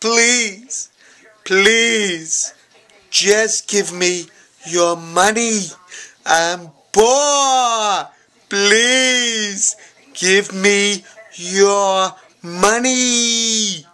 Please, please, just give me your money. I'm poor. Please, give me your money.